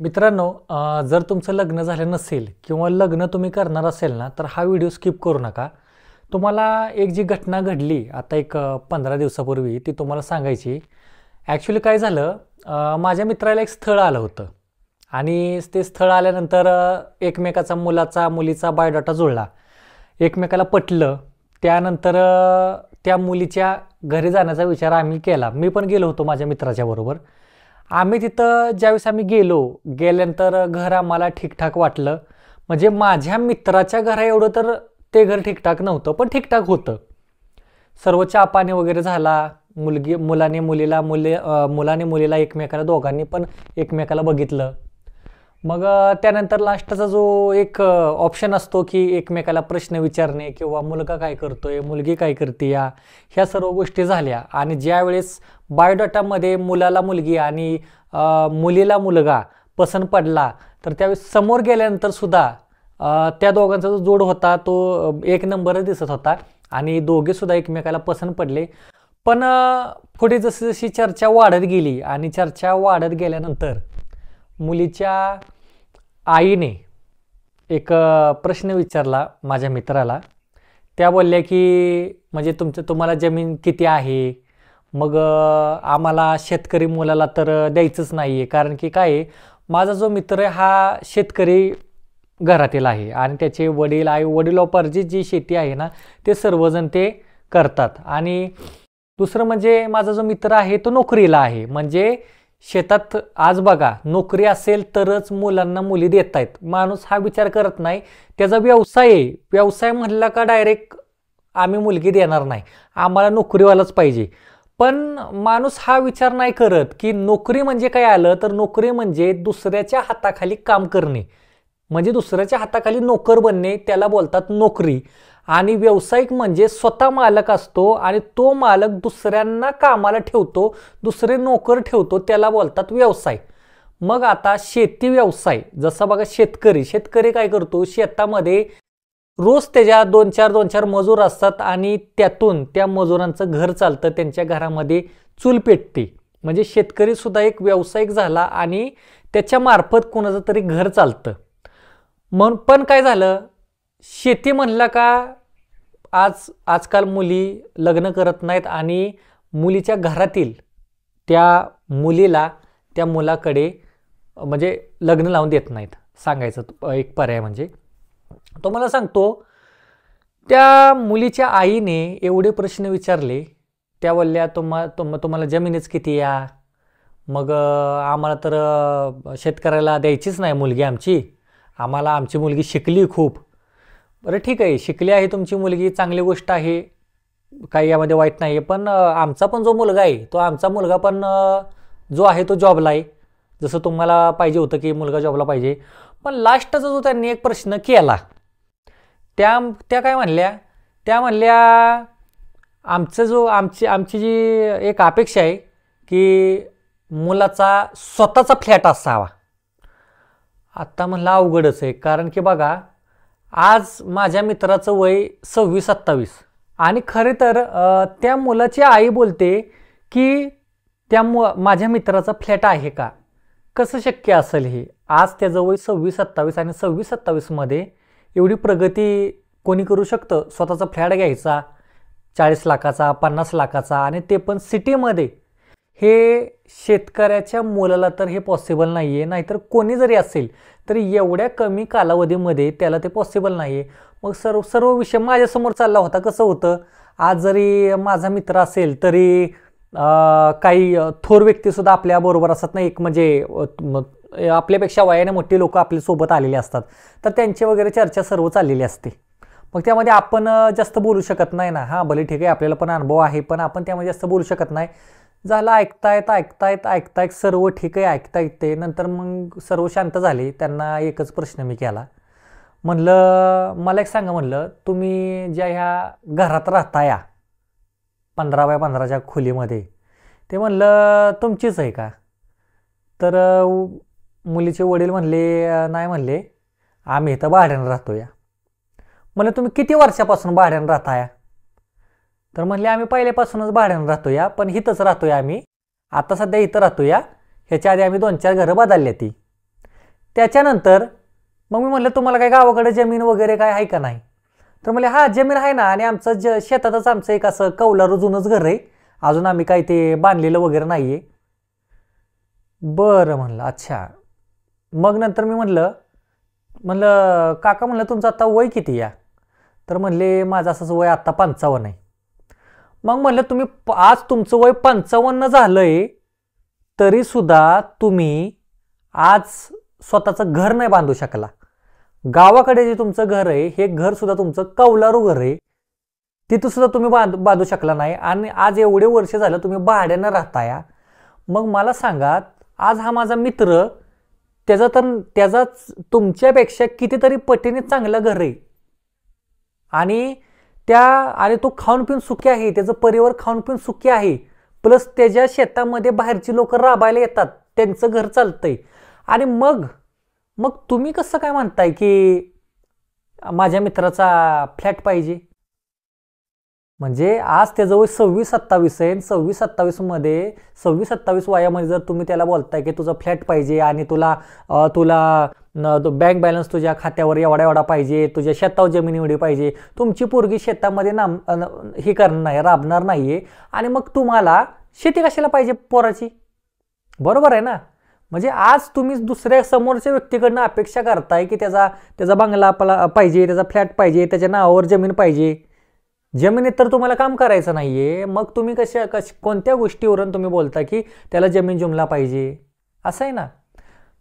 मित्रांनो जर तुमचं लग्न झालं नसेल किंवा लग्न तुम्ही करणार असेल ना तर हा व्हिडिओ स्किप करू नका. तुम्हाला एक जी घटना घडली आता एक पंधरा दिवसापूर्वी ती तुम्हाला सांगायची. ॲक्च्युली काय झालं माझ्या मित्राला एक स्थळ आलं होतं. आणि ते स्थळ आल्यानंतर एकमेकाचा मुलाचा मुलीचा बायोडाटा जुळला. एकमेकाला पटलं. त्यानंतर त्या मुलीच्या घरी जाण्याचा विचार आम्ही केला. मी पण गेलो होतो माझ्या मित्राच्या बरोबर. आम्ही तिथं ज्यावेळेस आम्ही गेलो गेल्यानंतर घर आम्हाला ठीकठाक वाटलं. म्हणजे माझ्या मित्राच्या घरा एवढं तर ते घर ठीकठाक नव्हतं पण ठीकठाक होतं. सर्व चहा वगैरे झाला मुलगी मुलाने मुलीला मुले मुलाने मुलीला एकमेकाला दोघांनी पण एकमेकाला बघितलं. मग त्यानंतर लास्टचा जो एक ऑप्शन असतो की एकमेकाला प्रश्न विचारणे किंवा मुलगा काय करतोय मुलगी काय करते या ह्या सर्व गोष्टी झाल्या. आणि ज्यावेळेस बायोडाटामध्ये मुलाला मुलगी आणि मुलीला मुलगा पसंत पडला तर त्यावेळेस समोर गेल्यानंतर सुद्धा त्या दोघांचा जो जोड होता तो एक नंबरच दिसत होता आणि दोघेसुद्धा एकमेकाला पसंत पडले. पण पुढे जशी जशी चर्चा वाढत गेली आणि चर्चा वाढत गेल्यानंतर मुलीच्या आईने एक प्रश्न विचारला माझ्या मित्राला. त्या बोलल्या की म्हणजे तुमचं तुम्हाला जमीन किती आहे? मग आम्हाला शेतकरी मुलाला तर द्यायचंच नाही आहे कारण की काय आहे, माझा जो मित्र हा शेतकरी घरातील आहे आणि त्याचे वडील आई वडिलोपार्जित जी शेती आहे ना ते सर्वजण ते करतात. आणि दुसरं म्हणजे माझा जो मित्र आहे तो नोकरीला आहे. म्हणजे शेतात आज बघा नोकरी असेल तरच मुलांना मुली देत आहेत माणूस हा विचार करत नाही त्याचा व्यवसाय आहे. व्यवसाय म्हणला का डायरेक्ट आम्ही मुलगी देणार नाही. आम्हाला नोकरीवालाच पाहिजे. पण माणूस हा विचार नाही करत की नोकरी म्हणजे काय आलं तर नोकरी म्हणजे दुसऱ्याच्या हाताखाली काम करणे. म्हणजे दुसऱ्याच्या हाताखाली नोकर बनणे त्याला बोलतात नोकरी. आणि व्यावसायिक म्हणजे स्वतः मालक असतो आणि तो मालक दुसऱ्यांना कामाला ठेवतो दुसरे नोकर ठेवतो त्याला बोलतात व्यवसाय. मग आता शेती व्यवसाय. जसा बघा शेतकरी शेतकरी काय करतो? शेतामध्ये रोज त्याच्या दोन चार दोन चार मजूर असतात आणि त्यातून त्या मजुरांचं घर चालतं त्यांच्या घरामध्ये चूल पेटते. म्हणजे शेतकरी सुद्धा एक व्यावसायिक झाला आणि त्याच्या मार्फत कोणाचं तरी घर चालतं. मन पण काय झालं? शेती म्हणलं का आज आजकाल मुली लग्न करत नाहीत आणि मुलीच्या घरातील त्या मुलीला त्या मुलाकडे म्हणजे लग्न लावून देत नाहीत. सांगायचं एक पर्याय म्हणजे. तो मला सांगतो त्या मुलीच्या आईने एवढे प्रश्न विचारले. त्या बोलल्या तुम्हा तुम तुम्हाला जमीनच किती या? मग आम्हाला तर शेतकऱ्याला द्यायचीच नाही मुलगी आमची. आम्हाला आमची मुलगी शिकली खूप. बरं ठीक आहे शिकली आहे तुमची मुलगी चांगली गोष्ट आहे. काही यामध्ये वाईट नाही आहे पण आमचा पण जो मुलगा आहे तो आमचा मुलगा पण जो आहे तो जॉबला आहे. जसं तुम्हाला पाहिजे होतं की मुलगा जॉबला पाहिजे. पण लास्टचा जो त्यांनी एक प्रश्न केला त्या त्या काय म्हणल्या? त्या म्हणल्या आमचं जो आमची आमची जी एक अपेक्षा आहे की मुलाचा स्वतःचा फ्लॅट असावा. आत्ता म्हणलं अवघडच आहे. कारण की बघा आज माझ्या मित्राचं वय सव्वीस सत्तावीस. आणि खरे तर त्या मुलाची आई बोलते की त्या मु माझ्या मित्राचा फ्लॅट आहे का? कसं शक्य असेल हे? आज त्याचं वय सव्वीस सत्तावीस आणि सव्वीस सत्तावीसमध्ये एवढी प्रगती कोणी करू शकतं? स्वतःचा फ्लॅट घ्यायचा चाळीस लाखाचा पन्नास लाखाचा आणि ते पण सिटीमध्ये हे शेतकऱ्याच्या मुलाला तर हे पॉसिबल नाही आहे नाहीतर कोणी जरी असेल तरी एवढ्या कमी कालावधीमध्ये त्याला ते पॉसिबल नाही आहे मग सर्व सर्व विषय माझ्यासमोर चालला होता. कसं होतं? आज जरी माझा मित्र असेल तरी काही थोर व्यक्तीसुद्धा आपल्याबरोबर असतात ना एक म्हणजे आपल्यापेक्षा वयाने मोठी लोक आपल्यासोबत आलेले असतात. तर त्यांची वगैरे चर्चा सर्व चाललेली असते. मग त्यामध्ये आपण जास्त बोलू शकत नाही ना. हां भले ठीक आहे आपल्याला पण अनुभव आहे पण आपण त्यामध्ये जास्त बोलू शकत नाही. झालं ऐकता येत ऐकता येत ऐकता येत सर्व ठीक आहे ऐकता येते नंतर मग सर्व शांत झाले. त्यांना एकच प्रश्न मी केला. म्हणलं मला एक सांगा म्हणलं तुम्ही ज्या ह्या घरात राहता या पंधरा बाय पंधराच्या खोलीमध्ये ते म्हणलं तुमचीच आहे का? तर मुलीचे वडील म्हणले नाही म्हणले आम्ही इथं भाड्यानं राहतो या. म्हणलं तुम्ही किती वर्षापासून भाड्यानं राहता या? तर म्हणले आम्ही पहिल्यापासूनच भाड्यानं राहतो या पण इथंच राहतो आहे आम्ही. आता सध्या इथं राहतो या ह्याच्या आधी आम्ही दोन चार घरं बदलल्या ती. त्याच्यानंतर मग मी म्हटलं तुम्हाला काय गावाकडे जमीन वगैरे काय आहे का नाही? तर म्हणले हा जमीन आहे ना आणि आमचं ज शेतातच आमचं एक असं कौलारू जुनंच घर आहे. अजून आम्ही काही ते बांधलेलं वगैरे नाही आहे बरं म्हणलं अच्छा. मग नंतर मी म्हणलं म्हणलं काका म्हणलं तुमचं आत्ता वय किती या? तर म्हणले माझं असंच वय आत्ता पंचावन्न आहे. मग म्हणलं तुम्ही आज तुमचं वय पंचावन्न झालं आहे तरीसुद्धा तुम्ही आज स्वतःचं घर नाही बांधू शकला. गावाकडे जे तुमचं घर आहे हे घर सुद्धा तुमचं कौलारू घर आहे. तिथं सुद्धा तुम्ही बांध बांधू शकला नाही आणि आज एवढे वर्ष झालं तुम्ही भाड्यानं राहताया. मग मला सांगा आज हा माझा मित्र त्याचा तर त्याचाच तुमच्यापेक्षा कितीतरी पटीने चांगलं घर आहे. आणि त्या आणि तो खाऊन पिऊन सुखी आहे. त्याचं परिवार खाऊन पिऊन सुखी आहे. प्लस त्याच्या शेतामध्ये बाहेरची लोक राबायला येतात. त्यांचं घर चालतंय. आणि मग मग तुम्ही कसं काय म्हणताय की माझ्या मित्राचा फ्लॅट पाहिजे? म्हणजे आज त्याजवळ सव्वीस सत्तावीस आहे. सव्वीस सत्तावीसमध्ये सव्वीस सत्तावीस वयामध्ये जर तुम्ही त्याला बोलताय की तुझं फ्लॅट पाहिजे आणि तुला तुला बँक बॅलन्स तुझ्या खात्यावर एवढा एवढा पाहिजे तुझ्या शेतावर जमीन एवढी पाहिजे तुमची पोरगी शेतामध्ये नाम हे करणार नाही राबणार नाही आहे आणि मग तुम्हाला शेती कशाला पाहिजे पोराची? बरोबर आहे ना? म्हणजे आज तुम्ही दुसऱ्या समोरच्या व्यक्तीकडनं अपेक्षा करताय की त्याचा त्याचा बंगला आपला पाहिजे त्याचा फ्लॅट पाहिजे त्याच्या नावावर जमीन पाहिजे. जमिनीत तर तुम्हाला काम करायचं नाही आहे मग तुम्ही कशा कश कोणत्या गोष्टीवरून तुम्ही बोलता की त्याला जमीन जुमला पाहिजे? असं आहे ना?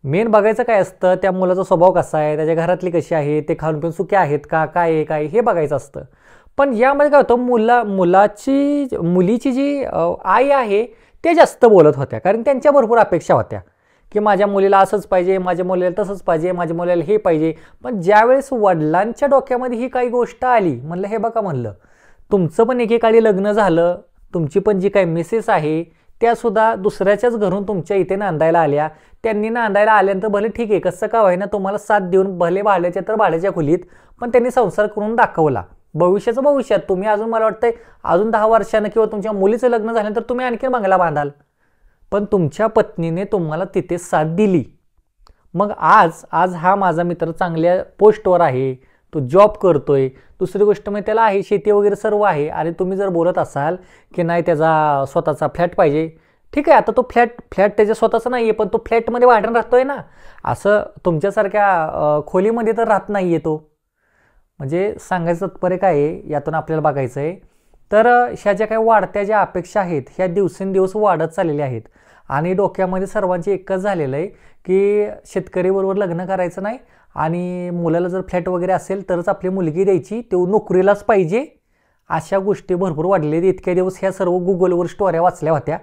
मेन बघायचं काय असतं त्या मुलाचा स्वभाव कसा आहे त्याच्या घरातली कशी आहे ते खाऊन पिऊन सुखे आहेत का काय आहे काय हे बघायचं असतं. पण यामध्ये काय होतं मुला मुलाची मुलीची जी आई आहे ते जास्त बोलत होत्या. कारण त्यांच्या भरपूर अपेक्षा होत्या. की माझ्या मुलीला असंच पाहिजे माझ्या मुलीला तसंच पाहिजे माझ्या मुलीला हे पाहिजे. पण ज्यावेळेस वडिलांच्या डोक्यामध्ये ही काही गोष्ट आली म्हणलं हे बघा म्हणलं तुमचं पण एकेकाळी लग्न झालं तुमची पण जी काही मिसेस आहे त्यासुद्धा दुसऱ्याच्याच घरून तुमच्या इथे नांदायला आल्या. त्यांनी नांदायला आल्यानंतर भले ठीक आहे कसं का ना तुम्हाला साथ देऊन भले भाड्याच्या तर भाड्याच्या खोलीत पण त्यांनी संसार करून दाखवला. भविष्याचं भविष्यात तुम्ही अजून मला वाटतंय अजून दहा वर्षानं किंवा तुमच्या मुलीचं लग्न झाल्यानंतर तुम्ही आणखी बंगला बांधाल. पण तुमच्या पत्नीने तुम्हाला तिथे साथ दिली. मग आज आज हा माझा मित्र चांगल्या पोस्टवर आहे. तो जॉब करतोय. दुसरी गोष्ट म्हणजे त्याला आहे शेती वगैरे सर्व आहे. आणि तुम्ही जर बोलत असाल की नाही त्याचा स्वतःचा फ्लॅट पाहिजे. ठीक आहे आता तो फ्लॅट फ्लॅट त्याच्या स्वतःचा नाही आहे पण तो फ्लॅटमध्ये वाढून राहतोय ना. असं तुमच्यासारख्या खोलीमध्ये तर राहत नाही आहे तो. म्हणजे सांगायचं तात्पर्य काय आहे यातून आपल्याला बघायचं आहे. तर ह्या ज्या काही वाढत्या ज्या अपेक्षा आहेत ह्या दिवसेंदिवस वाढत चाललेल्या आहेत. आणि डोक्यामध्ये सर्वांचे एकच झालेलं आहे की शेतकरीबरोबर लग्न करायचं नाही आणि मुलाला जर फ्लॅट वगैरे असेल तरच आपली मुलगी द्यायची तो नोकरीलाच पाहिजे. अशा गोष्टी भरपूर वाढलेल्या इतक्या दिवस ह्या सर्व गुगलवर स्टोऱ्या वाचल्या होत्या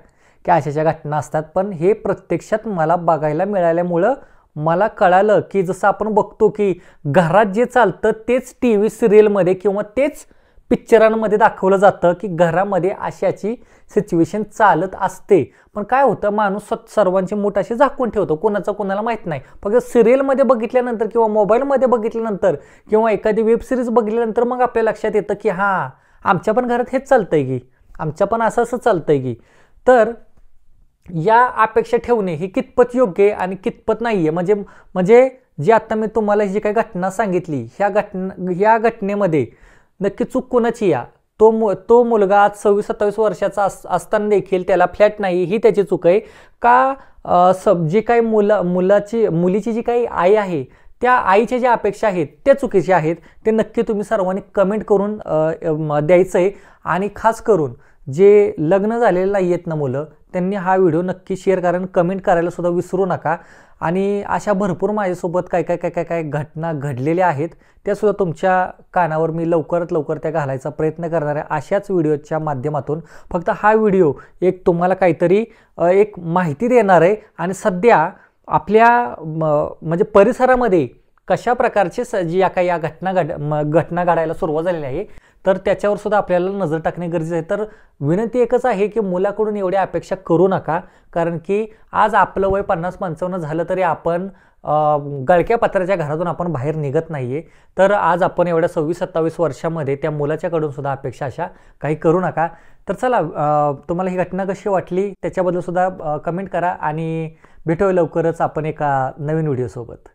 की अशाच्या घटना असतात. पण हे प्रत्यक्षात मला बघायला मिळाल्यामुळं मला कळालं की जसं आपण बघतो की घरात जे चालतं तेच टी व्ही सिरियलमध्ये किंवा तेच पिक्चरांमध्ये दाखवलं जातं की घरामध्ये अशाची सिच्युएशन चालत असते. पण काय होतं माणूस सर्वांची मूठ अशी झाकून ठेवतो. कोणाचं कोणाला माहीत नाही. फक्त सिरियलमध्ये बघितल्यानंतर किंवा मोबाईलमध्ये बघितल्यानंतर किंवा एखादी वेब सिरीज बघितल्यानंतर मग आपल्या लक्षात येतं की हां आमच्या पण घरात हेच चालतंय की. आमच्या पण असं असं चालतंय की. तर या अपेक्षा ठेवणे ही कितपत योग्य आहे आणि कितपत नाही आहे? म्हणजे म्हणजे जी आता मी तुम्हाला जी काही घटना सांगितली ह्या घटना ह्या घटनेमध्ये नक्की चूक कोणाची या. तो मु तो मुलगा आज सव्वीस सत्तावीस वर्षाचा अस असताना देखील त्याला फ्लॅट नाही ही त्याची चूक आहे. का सब जी काही मुलं मुलाची मुलीची जी काही आई आहे त्या आईच्या ज्या अपेक्षा आहेत त्या चुकीच्या आहेत ते नक्की तुम्ही सर्वांनी कमेंट करून द्यायचं आहे आणि खास करून जे लग्न झालेलं नाही आहेत ना मुलं त्यांनी हा व्हिडिओ नक्की शेअर करा आणि कमेंट करायला सुद्धा विसरू नका. आणि अशा भरपूर माझ्यासोबत काय काय काय काय काय घटना घडलेल्या आहेत त्यासुद्धा तुमच्या कानावर मी लवकरात लवकर त्या घालायचा प्रयत्न करणार आहे. अशाच व्हिडिओच्या माध्यमातून फक्त हा व्हिडिओ एक तुम्हाला काहीतरी एक माहिती देणार आहे. आणि सध्या आपल्या म्हणजे परिसरामध्ये कशा प्रकारचे स जी या काही या घटना घड घटना घडायला सुरुवात झालेली आहे तर त्याच्यावर सुद्धा आपल्याला नजर टाकणे गरजेचं आहे. तर विनंती एकच आहे की मुलाकडून एवढ्या अपेक्षा करू नका कारण की आज आपलं वय पन्नास पंचावन्न झालं तरी आपण गळक्या पत्राच्या घरातून आपण बाहेर निघत नाही आहे तर आज आपण एवढ्या सव्वीस सत्तावीस वर्षामध्ये त्या मुलाच्याकडून सुद्धा अपेक्षा अशा काही करू नका. तर चला तुम्हाला ही घटना कशी वाटली त्याच्याबद्दल सुद्धा कमेंट करा आणि भेटूया लवकरच आपण एका नवीन व्हिडिओसोबत